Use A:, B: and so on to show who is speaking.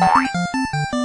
A: Bye.